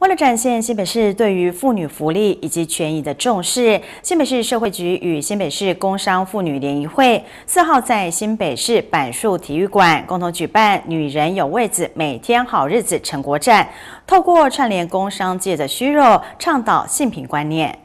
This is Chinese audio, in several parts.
为了展现新北市对于妇女福利以及权益的重视，新北市社会局与新北市工商妇女联谊会四号在新北市板树体育馆共同举办“女人有位子，每天好日子”成果展，透过串联工商界的虚弱，倡导性平观念。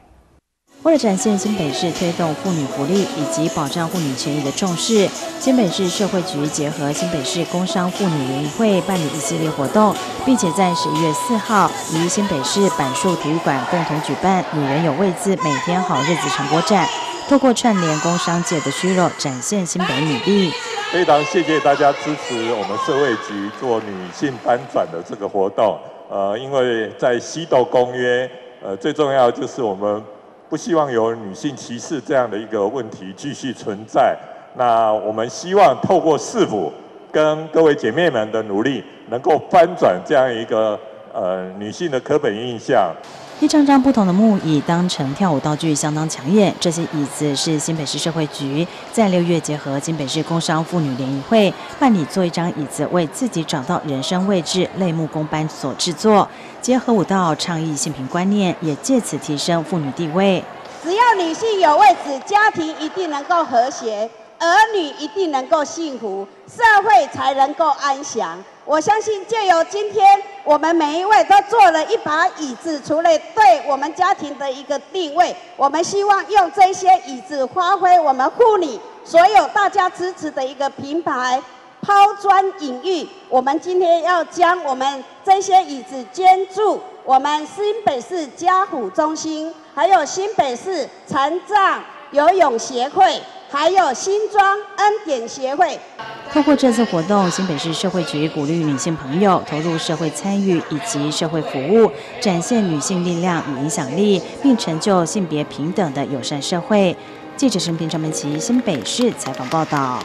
为了展现新北市推动妇女福利以及保障妇女权益的重视，新北市社会局结合新北市工商妇女联谊会办理一系列活动，并且在十一月四号于新北市板树体育馆共同举办“女人有位子，每天好日子”成果展，透过串联工商界的虚弱，展现新北女力。非常谢谢大家支持我们社会局做女性翻转的这个活动。呃，因为在西斗公约，呃，最重要就是我们。不希望有女性歧视这样的一个问题继续存在。那我们希望透过市府跟各位姐妹们的努力，能够翻转这样一个呃女性的刻板印象。一张张不同的木椅当成跳舞道具，相当抢眼。这些椅子是新北市社会局在六月结合新北市工商妇女联谊会办理做一张椅子，为自己找到人生位置类木工班所制作，结合舞蹈倡议性平观念，也借此提升妇女地位。只要女性有位置，家庭一定能够和谐。儿女一定能够幸福，社会才能够安详。我相信，借由今天我们每一位都做了一把椅子，除了对我们家庭的一个定位，我们希望用这些椅子发挥我们护理所有大家支持的一个品牌，抛砖引玉。我们今天要将我们这些椅子捐助我们新北市家虎中心，还有新北市残障游泳协会。还有新庄恩典协会，通过这次活动，新北市社会局鼓励女性朋友投入社会参与以及社会服务，展现女性力量与影响力，并成就性别平等的友善社会。记者陈平、张文琪，新北市采访报道。